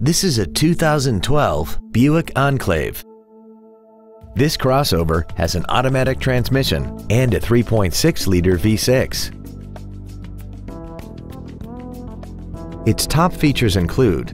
This is a 2012 Buick Enclave. This crossover has an automatic transmission and a 3.6-liter V6. Its top features include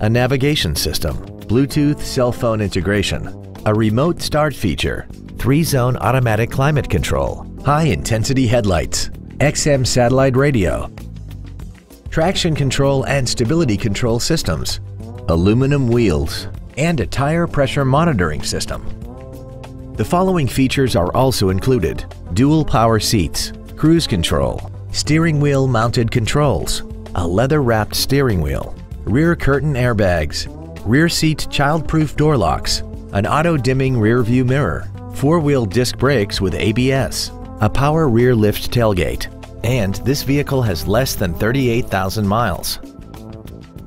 a navigation system, Bluetooth cell phone integration, a remote start feature, three-zone automatic climate control, high-intensity headlights, XM satellite radio, traction control and stability control systems, aluminum wheels, and a tire pressure monitoring system. The following features are also included. Dual power seats, cruise control, steering wheel mounted controls, a leather-wrapped steering wheel, rear curtain airbags, rear seat child-proof door locks, an auto-dimming rear view mirror, four-wheel disc brakes with ABS, a power rear lift tailgate, and this vehicle has less than 38,000 miles.